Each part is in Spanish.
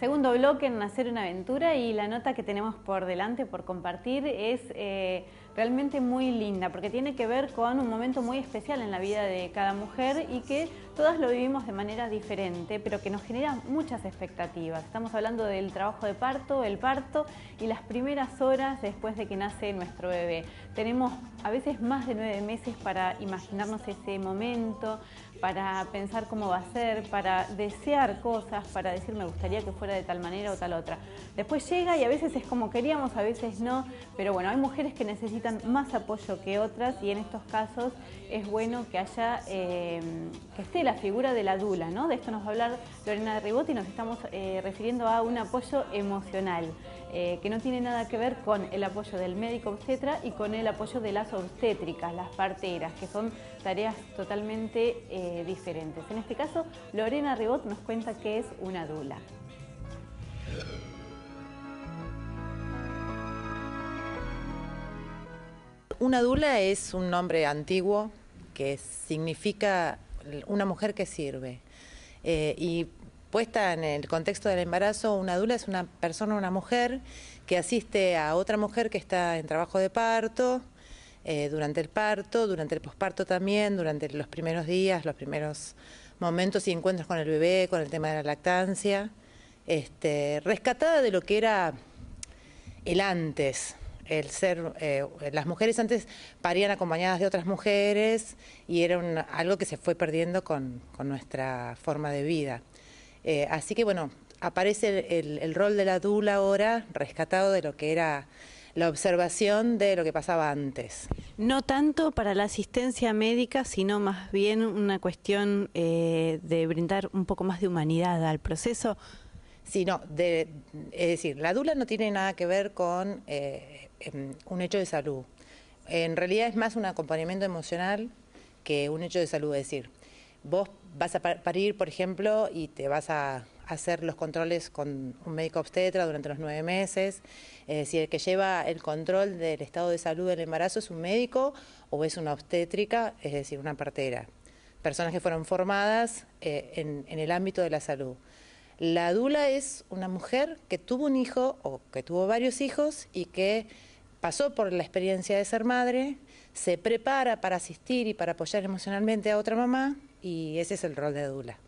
Segundo bloque en Nacer una aventura y la nota que tenemos por delante, por compartir, es eh, realmente muy linda porque tiene que ver con un momento muy especial en la vida de cada mujer y que todas lo vivimos de manera diferente, pero que nos genera muchas expectativas. Estamos hablando del trabajo de parto, el parto y las primeras horas después de que nace nuestro bebé. Tenemos a veces más de nueve meses para imaginarnos ese momento, para pensar cómo va a ser, para desear cosas, para decir me gustaría que fuera de tal manera o tal otra. Después llega y a veces es como queríamos, a veces no, pero bueno, hay mujeres que necesitan más apoyo que otras y en estos casos es bueno que haya, eh, que esté la figura de la dula, ¿no? De esto nos va a hablar Lorena de Ribot y nos estamos eh, refiriendo a un apoyo emocional, eh, que no tiene nada que ver con el apoyo del médico obstetra y con el apoyo de las obstétricas, las parteras, que son tareas totalmente diferentes. En este caso, Lorena Ribot nos cuenta qué es una dula. Una dula es un nombre antiguo que significa una mujer que sirve. Eh, y puesta en el contexto del embarazo, una dula es una persona, una mujer que asiste a otra mujer que está en trabajo de parto, eh, durante el parto, durante el posparto también, durante los primeros días, los primeros momentos y encuentros con el bebé, con el tema de la lactancia, este, rescatada de lo que era el antes, el ser, eh, las mujeres antes parían acompañadas de otras mujeres y era algo que se fue perdiendo con, nuestra forma de vida. Eh, así que bueno, aparece el, rol de la dula ahora rescatado de lo que era la observación de lo que pasaba antes. No tanto para la asistencia médica, sino más bien una cuestión eh, de brindar un poco más de humanidad al proceso. Sí, no, de, es decir, la dula no tiene nada que ver con eh, em, un hecho de salud. En realidad es más un acompañamiento emocional que un hecho de salud. Es decir, vos vas a parir, por ejemplo, y te vas a hacer los controles con un médico obstetra durante los nueve meses. Es decir, el que lleva el control del estado de salud del embarazo es un médico o es una obstétrica, es decir, una partera. Personas que fueron formadas eh, en el ámbito de la salud. La dula es una mujer que tuvo un hijo o que tuvo varios hijos y que pasó por la experiencia de ser madre, se prepara para asistir y para apoyar emocionalmente a otra mamá y ese es el rol de dula.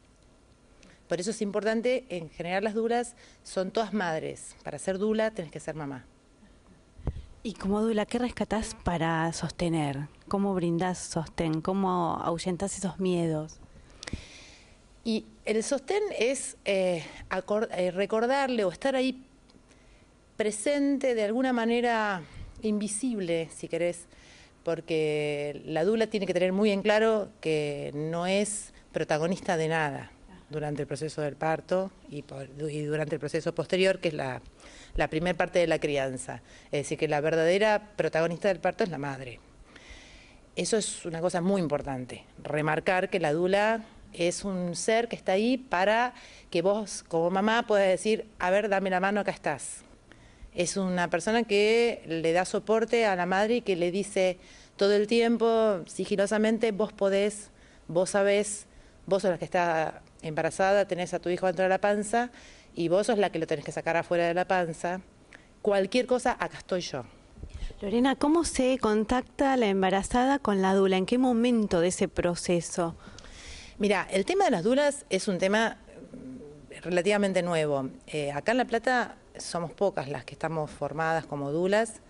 Por eso es importante, en general las dulas son todas madres. Para ser dula tenés que ser mamá. Y como dula, ¿qué rescatás para sostener? ¿Cómo brindás sostén? ¿Cómo ahuyentás esos miedos? Y el sostén es eh, eh, recordarle o estar ahí presente de alguna manera invisible, si querés, porque la dula tiene que tener muy en claro que no es protagonista de nada durante el proceso del parto y, durante el proceso posterior, que es la, la primera parte de la crianza. Es decir, que la verdadera protagonista del parto es la madre. Eso es una cosa muy importante, remarcar que la dula es un ser que está ahí para que vos como mamá puedas decir, a ver, dame la mano, acá estás. Es una persona que le da soporte a la madre y que le dice todo el tiempo, sigilosamente, vos podés, vos sabés, vos sos la que está embarazada, tenés a tu hijo dentro de la panza y vos sos la que lo tenés que sacar afuera de la panza. Cualquier cosa, acá estoy yo. Lorena, ¿cómo se contacta la embarazada con la dula? ¿En qué momento de ese proceso? Mira, el tema de las dulas es un tema mm, relativamente nuevo. Eh, acá en La Plata somos pocas las que estamos formadas como dulas.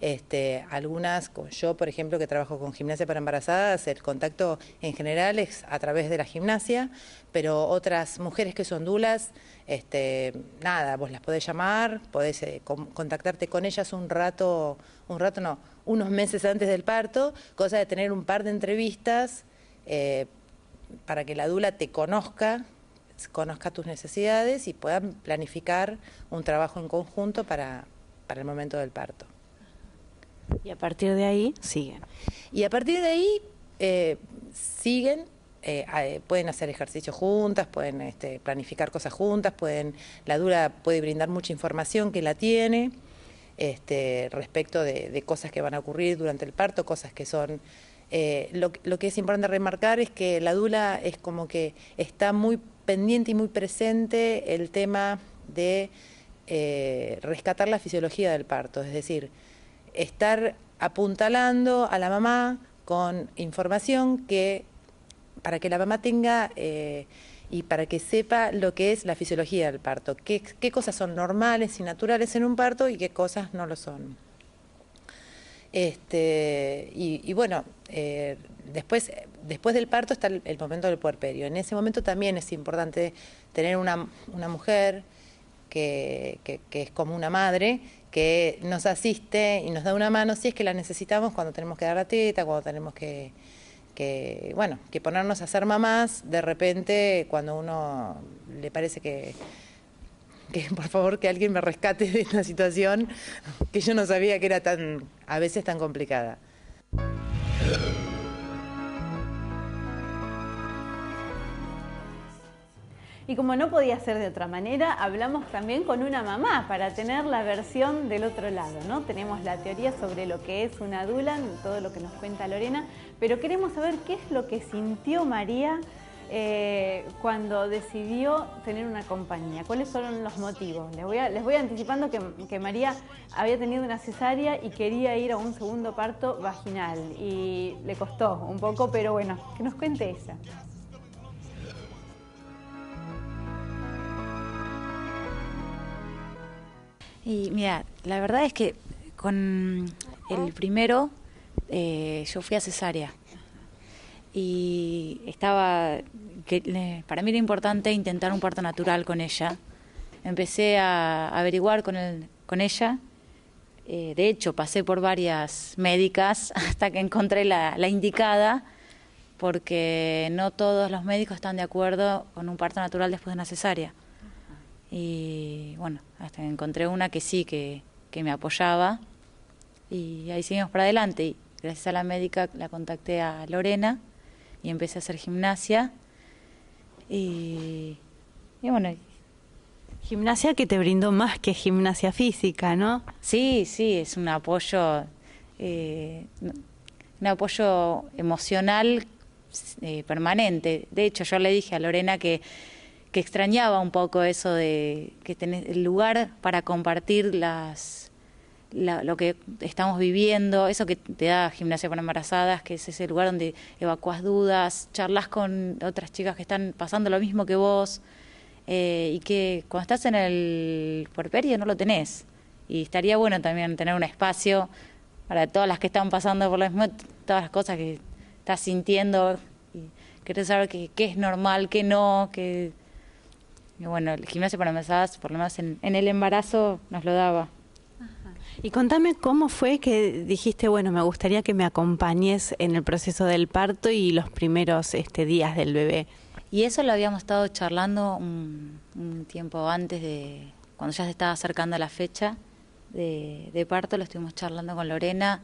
Este, algunas, yo por ejemplo que trabajo con gimnasia para embarazadas, el contacto en general es a través de la gimnasia, pero otras mujeres que son dulas, este, nada, vos las podés llamar, podés eh, contactarte con ellas un rato, un rato no, unos meses antes del parto, cosa de tener un par de entrevistas eh, para que la dula te conozca, conozca tus necesidades y puedan planificar un trabajo en conjunto para, el momento del parto. Y a partir de ahí siguen. Y a partir de ahí eh, siguen, eh, eh, pueden hacer ejercicios juntas, pueden este, planificar cosas juntas, pueden, la dula puede brindar mucha información que la tiene este, respecto de cosas que van a ocurrir durante el parto, cosas que son eh, lo, que es importante remarcar es que la dula es como que está muy pendiente y muy presente el tema de eh, rescatar la fisiología del parto, es decir, estar apuntalando a la mamá con información que para que la mamá tenga eh, y para que sepa lo que es la fisiología del parto, qué, cosas son normales y naturales en un parto y qué cosas no lo son. Este, y, bueno, eh, después, después del parto está el, momento del puerperio. En ese momento también es importante tener una, una mujer que, es como una madre que nos asiste y nos da una mano si es que la necesitamos cuando tenemos que dar la teta, cuando tenemos que, que, bueno, que ponernos a ser mamás, de repente cuando uno le parece que, que por favor que alguien me rescate de esta situación que yo no sabía que era tan, a veces tan complicada. Y como no podía ser de otra manera, hablamos también con una mamá para tener la versión del otro lado, ¿no? Tenemos la teoría sobre lo que es una dula, todo lo que nos cuenta Lorena, pero queremos saber qué es lo que sintió María eh, cuando decidió tener una compañía? ¿Cuáles fueron los motivos? Les voy, les voy anticipando que, que, María había tenido una cesárea y quería ir a un segundo parto vaginal y le costó un poco, pero bueno, que nos cuente ella. Y mira, la verdad es que con el primero eh, yo fui a cesárea y estaba, que para mí era importante intentar un parto natural con ella. Empecé a averiguar con, el, con ella. Eh, de hecho, pasé por varias médicas hasta que encontré la, la indicada, porque no todos los médicos están de acuerdo con un parto natural después de una cesárea. Y bueno, hasta encontré una que sí, que, que me apoyaba. Y ahí seguimos para adelante. Y gracias a la médica la contacté a Lorena y empecé a hacer gimnasia. Y, y bueno. Gimnasia que te brindó más que gimnasia física, ¿no? Sí, sí, es un apoyo, eh, un apoyo emocional eh, permanente. De hecho, yo le dije a Lorena que que extrañaba un poco eso de que tenés el lugar para compartir las lo que estamos viviendo, eso que te da gimnasia para embarazadas, que es ese lugar donde evacuas dudas, charlas con otras chicas que están pasando lo mismo que vos, eh, y que cuando estás en el puerperio no lo tenés. Y estaría bueno también tener un espacio para todas las que están pasando por lo mismo, todas las cosas que estás sintiendo, y querés saber qué es normal, qué no, que bueno, el gimnasio para embarazadas, por lo menos en, el embarazo, nos lo daba. Y contame cómo fue que dijiste, bueno, me gustaría que me acompañes en el proceso del parto y los primeros este, días del bebé. Y eso lo habíamos estado charlando un, tiempo antes de, cuando ya se estaba acercando la fecha de, parto, lo estuvimos charlando con Lorena.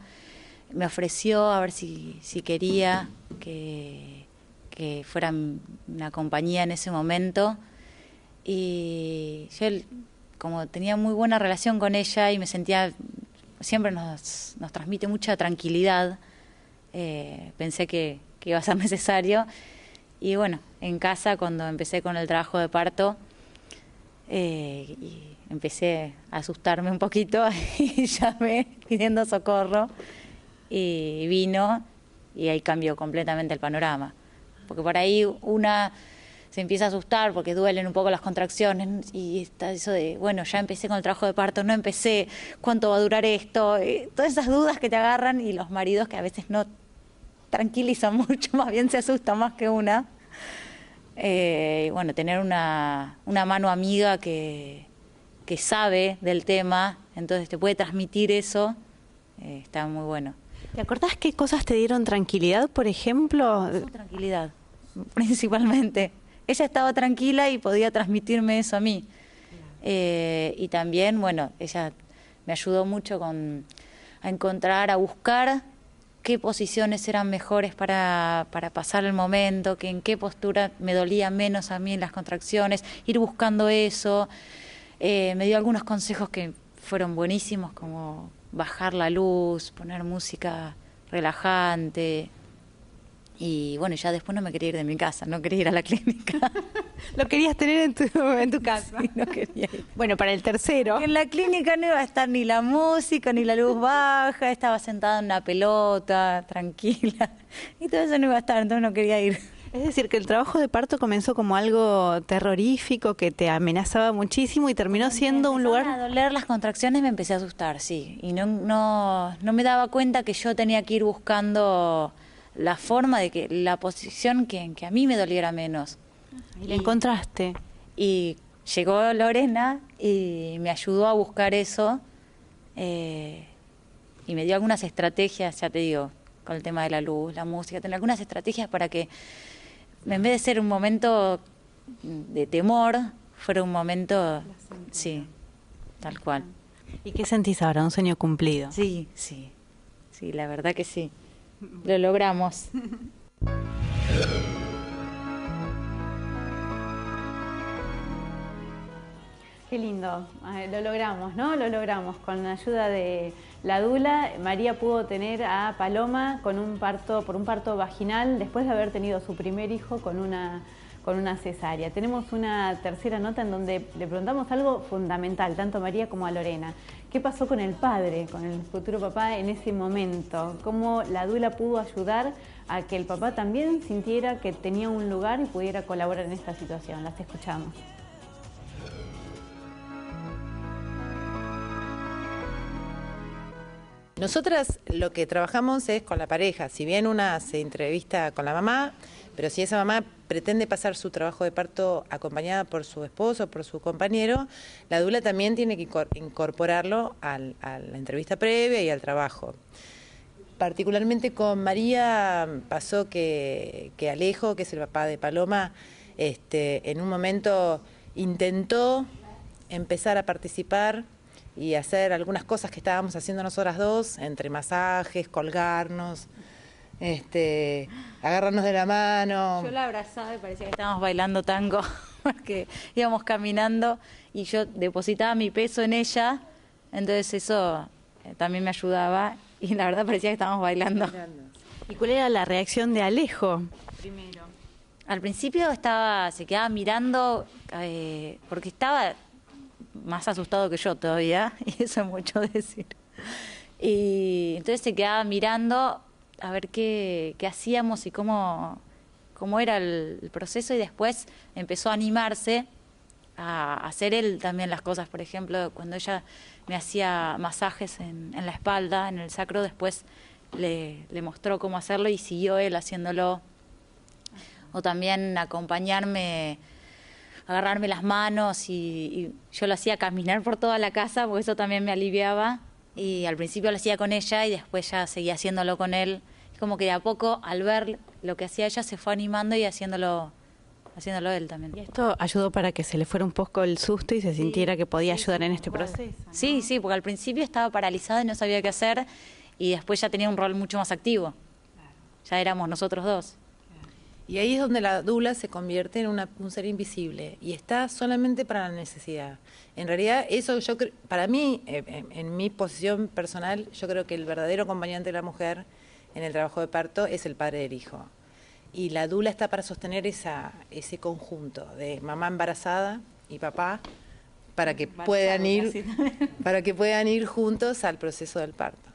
Me ofreció a ver si, si quería que, que fuera una compañía en ese momento y yo, como tenía muy buena relación con ella y me sentía, siempre nos, transmite mucha tranquilidad, eh, pensé que, iba a ser necesario. Y bueno, en casa, cuando empecé con el trabajo de parto, eh, y empecé a asustarme un poquito y llamé pidiendo socorro y vino y ahí cambió completamente el panorama. Porque por ahí una se empieza a asustar porque duelen un poco las contracciones y está eso de, bueno, ya empecé con el trabajo de parto, no empecé, ¿cuánto va a durar esto? todas esas dudas que te agarran y los maridos que a veces no tranquilizan mucho, más bien se asustan más que una. Eh, bueno, tener una, una mano amiga que, que sabe del tema, entonces te puede transmitir eso, eh, está muy bueno. ¿Te acordás qué cosas te dieron tranquilidad, por ejemplo? Tranquilidad, principalmente ella estaba tranquila y podía transmitirme eso a mí. Eh, y también, bueno, ella me ayudó mucho con, a encontrar, a buscar qué posiciones eran mejores para, para pasar el momento, que en qué postura me dolía menos a mí en las contracciones, ir buscando eso. Eh, me dio algunos consejos que fueron buenísimos, como bajar la luz, poner música relajante. Y bueno, ya después no me quería ir de mi casa, no quería ir a la clínica. Lo querías tener en tu, en tu casa. no quería ir. Bueno, para el tercero. En la clínica no iba a estar ni la música, ni la luz baja, estaba sentada en una pelota, tranquila. Y todo eso no iba a estar, entonces no quería ir. Es decir, que el trabajo de parto comenzó como algo terrorífico que te amenazaba muchísimo y terminó siendo un lugar... A doler las contracciones me empecé a asustar, sí. Y no, no, no me daba cuenta que yo tenía que ir buscando la forma de que la posición que, que a mí me doliera menos. Y la encontraste. Y llegó Lorena y me ayudó a buscar eso eh, y me dio algunas estrategias, ya te digo, con el tema de la luz, la música, tener algunas estrategias para que en vez de ser un momento de temor, fuera un momento, sí, tal cual. ¿Y qué sentís ahora? ¿Un sueño cumplido? Sí, sí, sí, la verdad que sí. Lo logramos. Qué lindo, lo logramos, ¿no? Lo logramos. Con la ayuda de la Dula, María pudo tener a Paloma con un parto, por un parto vaginal después de haber tenido su primer hijo con una, con una cesárea. Tenemos una tercera nota en donde le preguntamos algo fundamental, tanto a María como a Lorena. ¿Qué pasó con el padre, con el futuro papá en ese momento? ¿Cómo la Dula pudo ayudar a que el papá también sintiera que tenía un lugar y pudiera colaborar en esta situación? Las escuchamos. Nosotras lo que trabajamos es con la pareja. Si bien una se entrevista con la mamá, pero si esa mamá pretende pasar su trabajo de parto acompañada por su esposo, por su compañero, la dula también tiene que incorporarlo a la entrevista previa y al trabajo. Particularmente con María pasó que, Alejo, que es el papá de Paloma, este, en un momento intentó empezar a participar y hacer algunas cosas que estábamos haciendo nosotras dos, entre masajes, colgarnos, este, agarrarnos de la mano. Yo la abrazaba y parecía que estábamos bailando tango, porque íbamos caminando y yo depositaba mi peso en ella, entonces eso eh, también me ayudaba y la verdad parecía que estábamos bailando. ¿Y cuál era la reacción de Alejo primero? Al principio estaba, se quedaba mirando, eh, porque estaba más asustado que yo todavía, y eso es mucho decir. Y entonces se quedaba mirando a ver qué, qué hacíamos y cómo, cómo era el, proceso y después empezó a animarse a hacer él también las cosas. Por ejemplo, cuando ella me hacía masajes en, en la espalda, en el sacro, después le, le mostró cómo hacerlo y siguió él haciéndolo. O también acompañarme agarrarme las manos y, yo lo hacía caminar por toda la casa porque eso también me aliviaba y al principio lo hacía con ella y después ya seguía haciéndolo con él. como que de a poco al ver lo que hacía ella se fue animando y haciéndolo haciéndolo él también. ¿Y esto ayudó para que se le fuera un poco el susto y se sintiera que podía ayudar en este proceso? Sí, sí, porque al principio estaba paralizada y no sabía qué hacer y después ya tenía un rol mucho más activo. Ya éramos nosotros dos. Y ahí es donde la dula se convierte en un ser invisible y está solamente para la necesidad. En realidad, eso yo para mí, eh, en, mi posición personal, yo creo que el verdadero acompañante de la mujer en el trabajo de parto es el padre del hijo. Y la dula está para sostener esa, ese conjunto de mamá embarazada y papá para que puedan ir para que puedan ir juntos al proceso del parto.